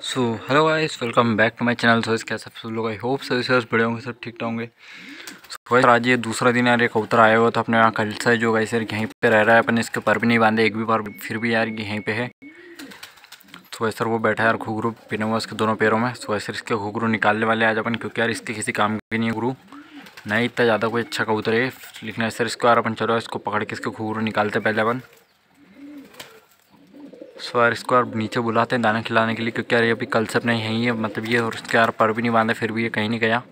So hello guys welcome back to my channel so इसके सब सब लोग? आई होप सभी सर बड़े होंगे, सब ठीक ठाक होंगे। सो आज ये दूसरा दिन यार एक कबूतर आया हुआ था अपने यहाँ कल से, जो गाइस यार यहीं पे रह रहा है, अपन इसके पर भी नहीं बांधे, एक भी बार फिर भी यार यहीं पे है। तो सर वो बैठा है यार घुघरू पिना हुआ इसके दोनों पैरों में। सो सर इसके घुघरू निकालने वाले आज अपन, क्योंकि यार इसके किसी काम के नहीं है गुरु। नहीं इतना ज़्यादा कोई अच्छा कबूतर है। लेकिन सर इसको यार अपन चलो, इसको पकड़ के इसके घुघरू निकालते पहले अपन। सो यार इसको यार नीचे बुलाते हैं दाना खिलाने के लिए, क्योंकि यार ये अभी कल से अपने यहीं है मतलब ये और उसके यार पर भी नहीं बांधे, फिर भी ये कहीं नहीं गया।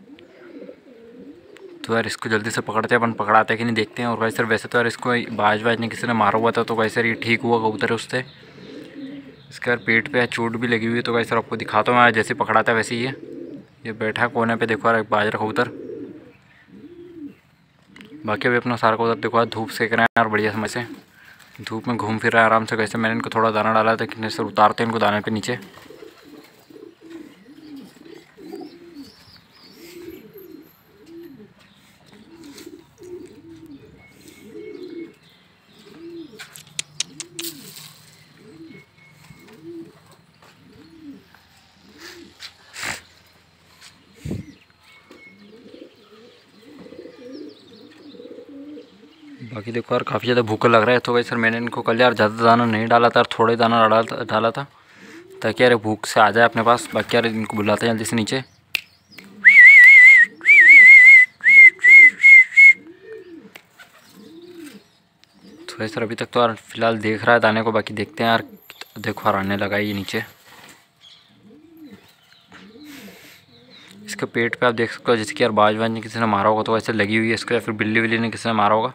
तो यार इसको जल्दी से पकड़ते हैं, अपन पकड़ाते हैं कि नहीं देखते हैं। और वैसे सर, वैसे तो यार इसको बाज वाज ने किसी ने मारा हुआ था तो वैसे ये ठीक हुआ कबूतर उससे। इसके यार पेट पे चोट भी लगी हुई है तो वैसे सर आपको दिखाता हूँ मैं जैसे पकड़ाता है वैसे ही ये बैठा कोने पे, देखो यार बाजरा कबूतर। बाकी अभी अपना सारा कबूतर देखो धूप सेक रहे हैं यार बढ़िया समय से। धूप में घूम फिर रहा है आराम से कैसे मैंने इनको थोड़ा दाना डाला था, कितने से उतारते हैं इनको दाने पे नीचे। बाकी देखो यार, काफ़ी ज़्यादा भूखा लग रहा है तो भाई सर, मैंने इनको कल यार ज़्यादा दाना नहीं डाला था और थोड़े दाना डाला डाला था, ताकि यार भूख से आ जाए अपने पास। बाकी यार इनको बुलाते हैं जल्दी से नीचे। तो भाई सर, अभी तक तो यार फ़िलहाल देख रहा है दाने को, बाकी देखते हैं यार, देखो यार आने लगा ये नीचे। इसके पेट पे आप देख सकते हो, जैसे कि यार बाज बाज ने किसी ने मारा होगा तो वैसे लगी हुई है इसको, या फिर बिल्ली विल्ली ने किसी ने मारा होगा।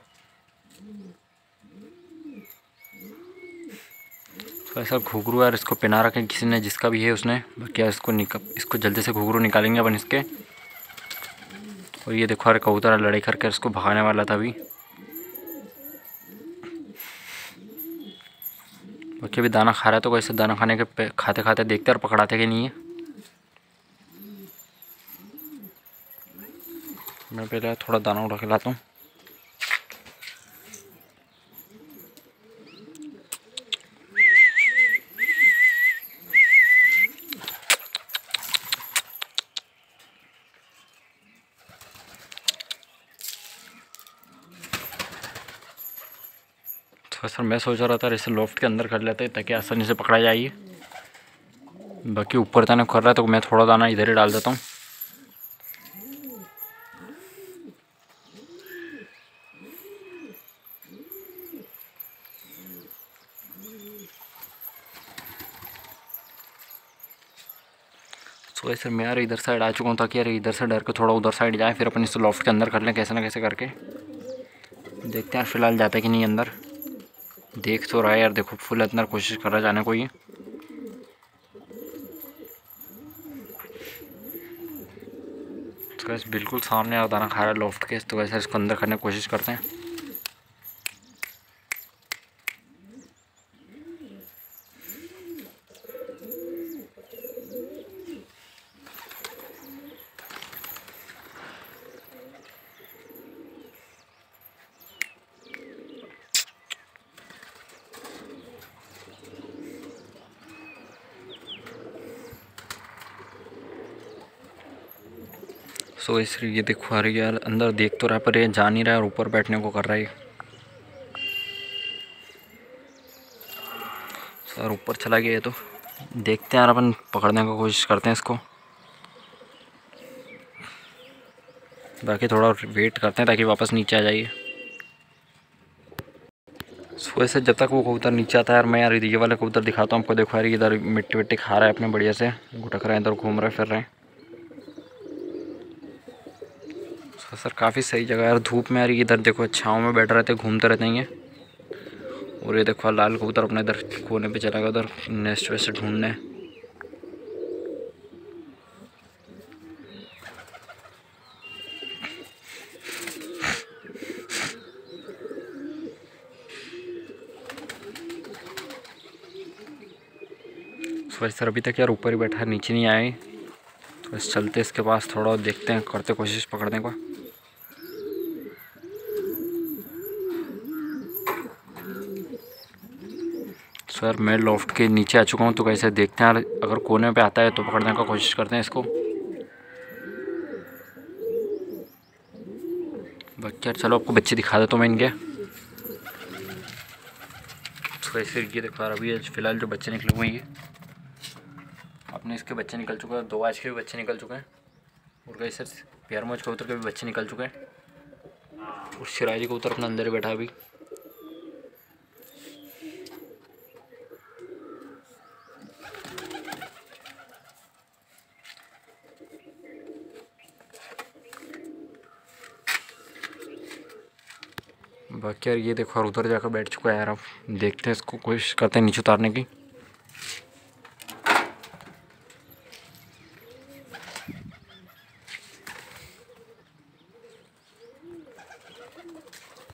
तो ऐसा घुघरू यार इसको पहना रखें किसी ने, जिसका भी है उसने। बाकी इसको निक, इसको जल्दी से घुघरू निकालेंगे अपन इसके। और ये देखो यार कबूतर लड़ाई करके इसको भगाने वाला था अभी। बाकी अभी दाना खा रहा है तो कैसे दाना खाने के खाते खाते देखते और पकड़ाते कि नहीं है। मैं पहले थोड़ा दाना उड़ा लाता हूँ। तो सर, मैं सोच रहा था इसे लॉफ्ट के अंदर कर लेते, ताकि आसानी से पकड़ा जाइए बाकी ऊपर दाना कर रहा है तो मैं थोड़ा दाना इधर ही डाल देता हूँ। तो वैसे मैं यार इधर साइड आ चुका हूँ, ताकि यार इधर से डर के थोड़ा उधर साइड जाए, फिर अपन इस लॉफ्ट के अंदर कर लें, कैसे ना कैसे करके। देखते हैं, फ़िलहाल जाता कि नहीं अंदर। देख तो रहा है यार, देखो फुल अंदर कोशिश कर रहा है जाने को ही। तो बिल्कुल सामने आ दाना खा रहा है लॉफ्ट के तो वैसे इसको अंदर करने की कोशिश करते हैं। सो इसलिए ये देखो रही यार, अंदर देख तो रहा पर ये जा नहीं रहा है, और ऊपर बैठने को कर रहा है सर ऊपर चला गया ये तो। देखते हैं यार, अपन पकड़ने की कोशिश करते हैं इसको। बाकी थोड़ा वेट करते हैं, ताकि वापस नीचे आ जाइए। सो ऐसे जब तक वो कबूतर नीचे आता है यार, मैं यार ये वाले कबूतर दिखाता हूँ, आपको देखो यार इधर मिट्टी विट्टी खा रहा है अपने बढ़िया से। घुटक रहे हैं, इधर घूम रहे फिर रहे हैं। तो सर, काफ़ी सही जगह यार। धूप में यार इधर देखो, छाँव में बैठ रहते, घूमते रहते हैं और ये देखो, लाल कबूतर अपने इधर कोने पे चला गया, उधर नेस्ट वेस्ट ढूँढने। सर, अभी तक यार ऊपर ही बैठा है, नीचे नहीं आए तो बस चलते इसके पास थोड़ा देखते हैं, करते कोशिश, पकड़ने का। सर, मैं लॉफ्ट के नीचे आ चुका हूँ तो कैसे देखते हैं? अगर कोने पे आता है तो पकड़ने का कोशिश करते हैं इसको। यार चलो आपको बच्चे दिखा देता तो हूँ मैं इनके। तो कैसे ये देखो यार अभी फ़िलहाल जो बच्चे निकले हुए हैं अपने इसके बच्चे निकल चुके हैं, दो आज के भी बच्चे निकल चुके हैं। और कई सर, प्यार मोज कबूतर के भी बच्चे निकल चुके हैं। और सिराजी कबूतर अपना अंदर बैठा अभी। बाकी यार ये देखो और उधर जाकर बैठ चुका है यार अब देखते हैं इसको कोशिश करते हैं नीचे उतारने की।